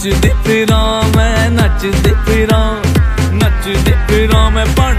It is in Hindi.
ਨੱਚਦੀ ਫਿਰਾਂ ਮੈਂ ਨੱਚਦੀ ਫਿਰਾਂ ਨੱਚਦੀ ਫਿਰਾਂ ਮੈਂ ਪੜ